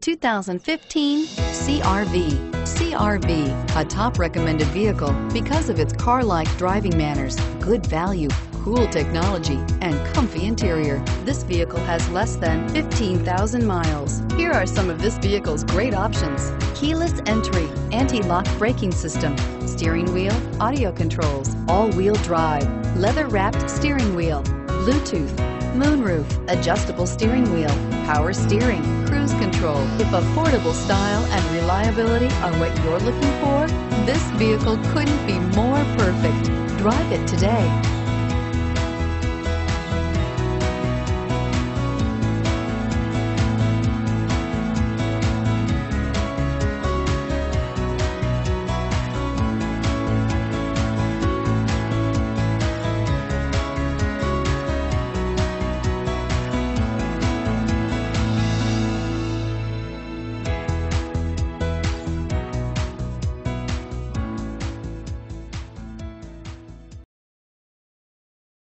2015 CRV. CRV, a top recommended vehicle because of its car-like driving manners, good value, cool technology, and comfy interior. This vehicle has less than 15,000 miles. Here are some of this vehicle's great options. Keyless entry, anti-lock braking system, steering wheel, audio controls, all-wheel drive, leather-wrapped steering wheel, Bluetooth, moonroof, adjustable steering wheel, power steering, cruise control. If affordable style and reliability are what you're looking for, this vehicle couldn't be more perfect. Drive it today.